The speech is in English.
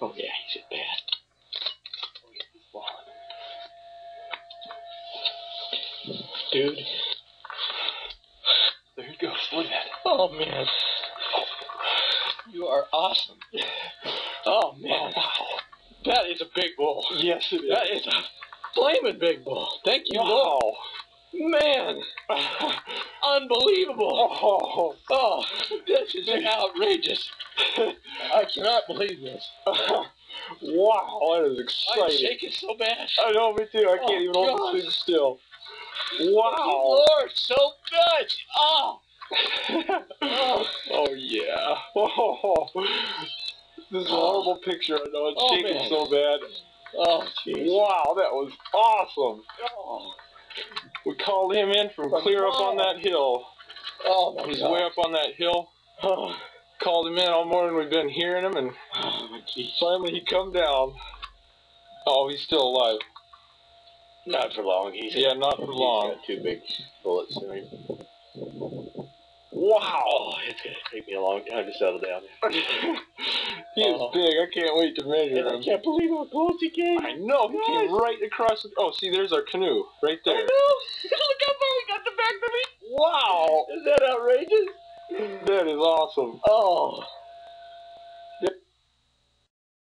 Oh, yeah, he's hit bad. Oh, yeah, he's falling. Dude. There he goes. Look at that. Oh, man. You are awesome. Oh, oh man. Oh, wow. That is a big bull. Yes, it is. That is a flaming big bull. Thank you, wow. Lord. Man. Unbelievable. Oh, Oh, this is outrageous. I cannot believe this. wow, that is exciting! I'm shaking so bad. I know, me too. I can't Oh, even hold this thing still. Wow. Lord, so good. Oh. oh. yeah. Oh. This is a horrible picture. I know it's Oh, shaking man. so bad. Oh, jeez. Wow, that was awesome. Oh. We called him in from clear up on that hill. oh my He's God. way up on that hill. Oh, Called him in all morning. We've been hearing him, and oh, finally he come down. Oh, he's still alive. Not for long. He's Yeah, not for he's long. got two big bullets in him. Wow. It's gonna take me a long time to settle down. he is Oh. big. I can't wait to measure And I can't believe how close he came. I know. He came right across. The, oh, see, there's our canoe right I there. know. Look how far we got the back of me. Wow. Is that outrageous? That is awesome. Oh.